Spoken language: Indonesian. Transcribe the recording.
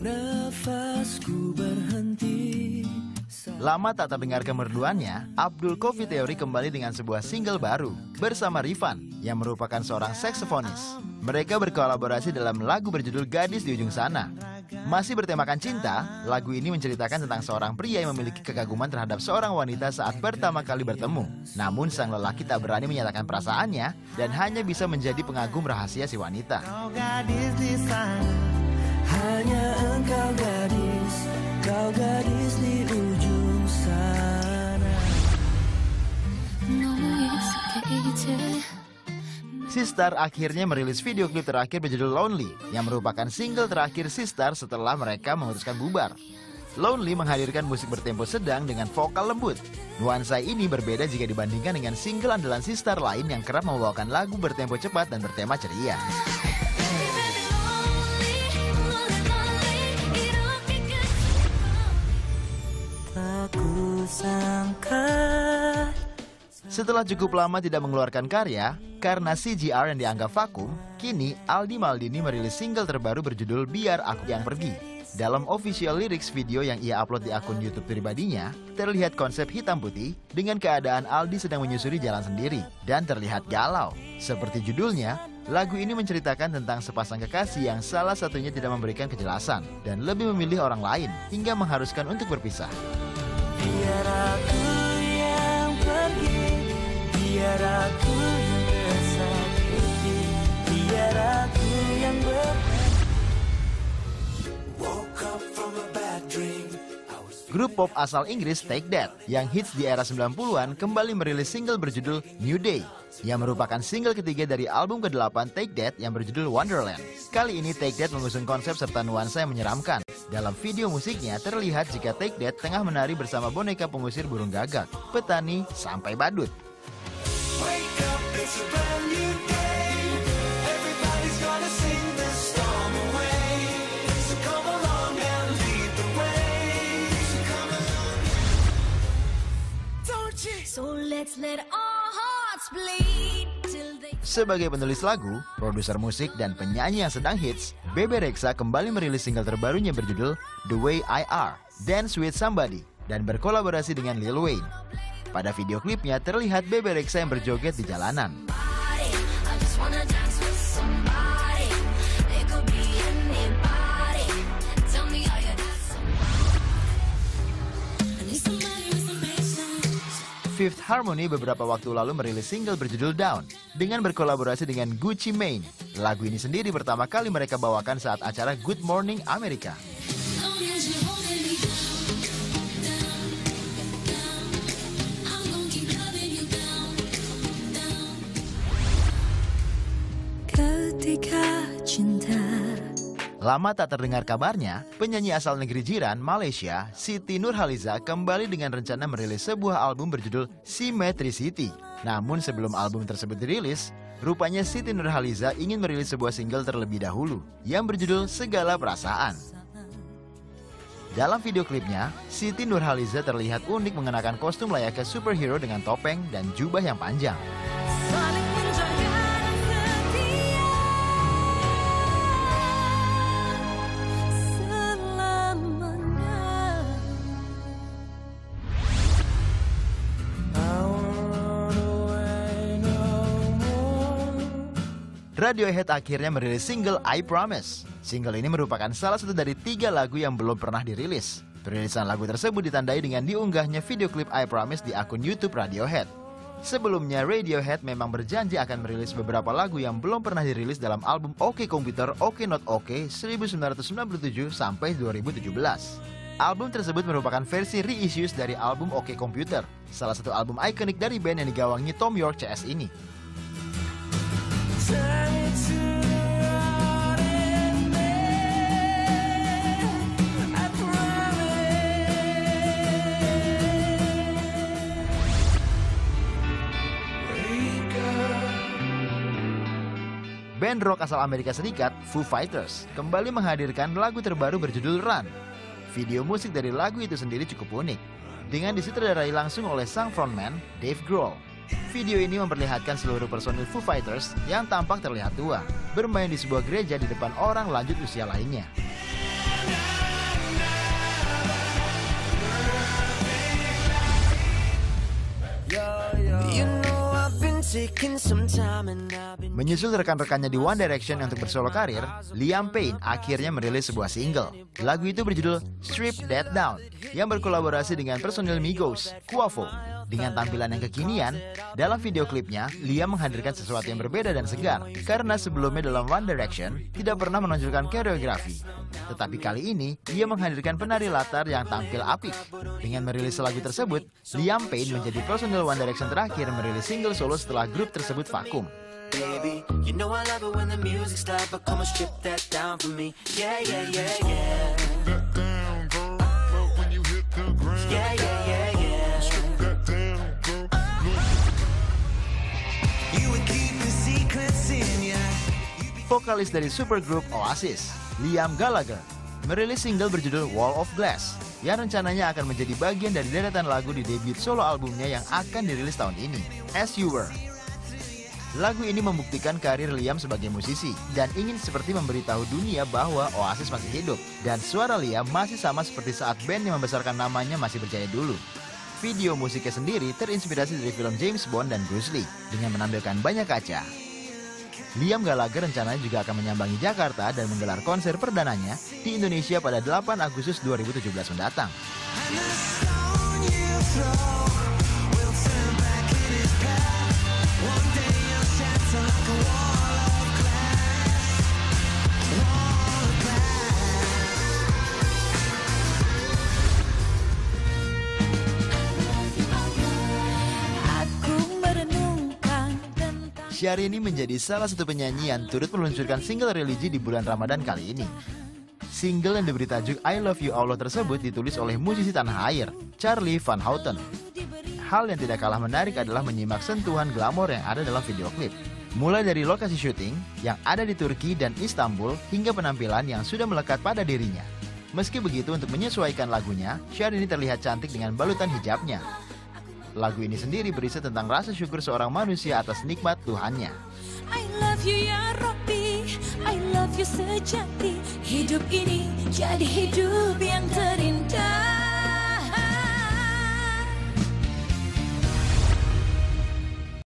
Nafasku berhenti Lama tak terdengar kemerduannya, Abdul Kofi Teori kembali dengan sebuah single baru bersama Rifan yang merupakan seorang saksofonis. Mereka berkolaborasi dalam lagu berjudul Gadis di Ujung Sana. Masih bertemakan cinta, lagu ini menceritakan tentang seorang pria yang memiliki kekaguman terhadap seorang wanita saat pertama kali bertemu. Namun sang lelaki tak berani menyatakan perasaannya dan hanya bisa menjadi pengagum rahasia si wanita. Kau gadis di sana Sistar akhirnya merilis video klip terakhir berjudul Lonely yang merupakan single terakhir Sistar setelah mereka memutuskan bubar. Lonely menghadirkan musik bertempo sedang dengan vokal lembut. Nuansa ini berbeda jika dibandingkan dengan single andalan Sistar lain yang kerap membawakan lagu bertempo cepat dan bertema ceria. Setelah cukup lama tidak mengeluarkan karya, karena CGR yang dianggap vakum, kini Aldi Maldini merilis single terbaru berjudul Biar Aku Yang Pergi. Dalam official lyrics video yang ia upload di akun YouTube pribadinya, terlihat konsep hitam putih dengan keadaan Aldi sedang menyusuri jalan sendiri dan terlihat galau. Seperti judulnya, lagu ini menceritakan tentang sepasang kekasih yang salah satunya tidak memberikan kejelasan dan lebih memilih orang lain hingga mengharuskan untuk berpisah. Biar aku yang pergi Biar aku yang Grup pop asal Inggris Take That yang hits di era 90-an kembali merilis single berjudul New Day yang merupakan single ketiga dari album ke-8 Take That yang berjudul Wonderland. Kali ini Take That mengusung konsep serta nuansa yang menyeramkan. Dalam video musiknya terlihat jika Take That tengah menari bersama boneka pengusir burung gagak, petani, sampai badut. Sebagai penulis lagu, produser musik, dan penyanyi yang sedang hits, Bebe Rexha kembali merilis single terbarunya berjudul The Way I Are, Dance With Somebody, dan berkolaborasi dengan Lil Wayne. Pada video klipnya terlihat Bebe Rexha yang berjoget di jalanan. Fifth Harmony beberapa waktu lalu merilis single berjudul Down dengan berkolaborasi dengan Gucci Mane. Lagu ini sendiri pertama kali mereka bawakan saat acara Good Morning America. Lama tak terdengar kabarnya, penyanyi asal negeri jiran, Malaysia, Siti Nurhaliza kembali dengan rencana merilis sebuah album berjudul Symmetry City. Namun sebelum album tersebut dirilis, rupanya Siti Nurhaliza ingin merilis sebuah single terlebih dahulu yang berjudul Segala Perasaan. Dalam video klipnya, Siti Nurhaliza terlihat unik mengenakan kostum layaknya superhero dengan topeng dan jubah yang panjang. Radiohead akhirnya merilis single I Promise. Single ini merupakan salah satu dari tiga lagu yang belum pernah dirilis. Perilisan lagu tersebut ditandai dengan diunggahnya video klip I Promise di akun YouTube Radiohead. Sebelumnya, Radiohead memang berjanji akan merilis beberapa lagu yang belum pernah dirilis dalam album OK Computer OK Not OK 1997 sampai 2017. Album tersebut merupakan versi reissues dari album OK Computer, salah satu album ikonik dari band yang digawangi Tom York CS ini. Band rock asal Amerika Serikat, Foo Fighters, kembali menghadirkan lagu terbaru berjudul Run. Video musik dari lagu itu sendiri cukup unik, dengan disutradarai langsung oleh sang frontman, Dave Grohl. Video ini memperlihatkan seluruh personil Foo Fighters yang tampak terlihat tua, bermain di sebuah gereja di depan orang lanjut usia lainnya. Menyusul rekan-rekannya di One Direction untuk bersolo karir, Liam Payne akhirnya merilis sebuah single. Lagu itu berjudul Strip That Down yang berkolaborasi dengan personil Migos, Quavo. Dengan tampilan yang kekinian, dalam video klipnya, Liam menghadirkan sesuatu yang berbeda dan segar karena sebelumnya dalam One Direction tidak pernah menonjolkan koreografi. Tetapi kali ini, dia menghadirkan penari latar yang tampil apik. Dengan merilis lagu tersebut, Liam Payne menjadi personil One Direction terakhir merilis single solo setelah grup tersebut vakum. Baby, you know I love it when the music's loud, but come and strip that down for me. Yeah, yeah, yeah, yeah. that down, girl. But when you hit the ground, Yeah, yeah, yeah, yeah. Vokalis dari supergroup Oasis, Liam Gallagher, merilis single berjudul Wall of Glass yang rencananya akan menjadi bagian dari deretan lagu di debut solo albumnya yang akan dirilis tahun ini, As You Were. Lagu ini membuktikan karir Liam sebagai musisi dan ingin seperti memberitahu dunia bahwa Oasis masih hidup dan suara Liam masih sama seperti saat band yang membesarkan namanya masih berjaya dulu. Video musiknya sendiri terinspirasi dari film James Bond dan Bruce Lee dengan menampilkan banyak kaca. Liam Gallagher rencananya juga akan menyambangi Jakarta dan menggelar konser perdananya di Indonesia pada 8 Agustus 2017 mendatang. And the stone Syahrini menjadi salah satu penyanyi yang turut meluncurkan single religi di bulan Ramadan kali ini. Single yang diberi tajuk I Love You Allah tersebut ditulis oleh musisi tanah air, Charlie Van Houten. Hal yang tidak kalah menarik adalah menyimak sentuhan glamor yang ada dalam video klip. Mulai dari lokasi syuting yang ada di Turki dan Istanbul hingga penampilan yang sudah melekat pada dirinya. Meski begitu untuk menyesuaikan lagunya, Syahrini terlihat cantik dengan balutan hijabnya. Lagu ini sendiri berisi tentang rasa syukur seorang manusia atas nikmat Tuhannya. I love you ya Rabbi. I love you sejati. Hidup ini jadi hidup yang terindah